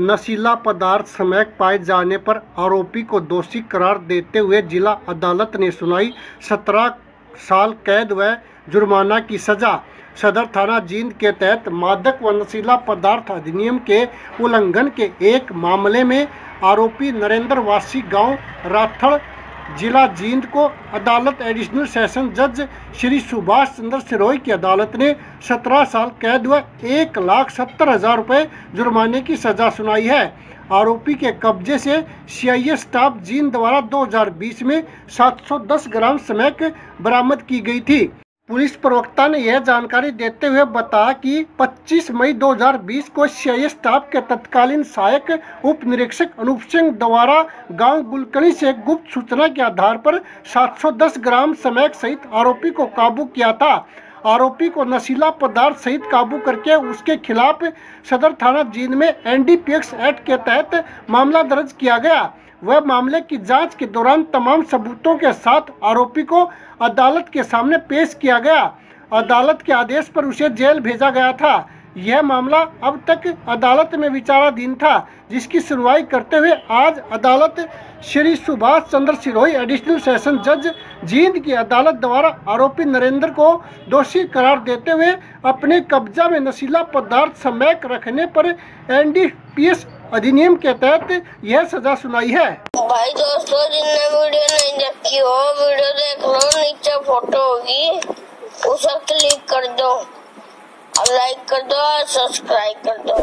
नशीला पदार्थ समय पाए जाने पर आरोपी को दोषी करार देते हुए जिला अदालत ने सुनाई, सत्रह साल कैद व जुर्माना की सजा। सदर थाना जींद के तहत मादक व नशीला पदार्थ अधिनियम के उल्लंघन के एक मामले में आरोपी नरेंद्र वासी गाँव राठड़ जिला जींद को अदालत एडिशनल सेशन जज श्री सुभाष चंद्र सिरोही की अदालत ने 17 साल कैद व एक लाख सत्तर हज़ार रुपये जुर्माने की सजा सुनाई है। आरोपी के कब्जे से सीआईए स्टाफ जींद द्वारा 2020 में 710 ग्राम स्मैक बरामद की गई थी। पुलिस प्रवक्ता ने यह जानकारी देते हुए बताया कि 25 मई 2020 को सीआईए स्टाफ के तत्कालीन सहायक उप निरीक्षक अनूप सिंह द्वारा गाँव गुलकड़ी से गुप्त सूचना के आधार पर 710 ग्राम समैक सहित आरोपी को काबू किया था। आरोपी को नशीला पदार्थ सहित काबू करके उसके खिलाफ सदर थाना जींद में एनडीपीएक्स एक्ट के तहत मामला दर्ज किया गया। वह मामले की जाँच के दौरान तमाम सबूतों के साथ आरोपी को अदालत के सामने पेश किया गया। अदालत के आदेश पर उसे जेल भेजा गया था। यह मामला अब तक अदालत में विचाराधीन था, जिसकी सुनवाई करते हुए आज अदालत श्री सुभाष चंद्र सिरोही, एडिशनल सेशन जज, जींद की अदालत द्वारा आरोपी नरेंद्र को दोषी करार देते हुए अपने कब्जा में नशीला पदार्थ समैक रखने पर एनडीपीएस अधिनियम के तहत यह सजा सुनाई है। भाई दोस्तों, जिनने वीडियो नहीं देखी हो, वीडियो देख लो, नीचे फ़ोटो होगी। उसे क्लिक कर दो, लाइक कर दो और सब्सक्राइब कर दो।